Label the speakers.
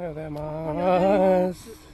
Speaker 1: おはようございます。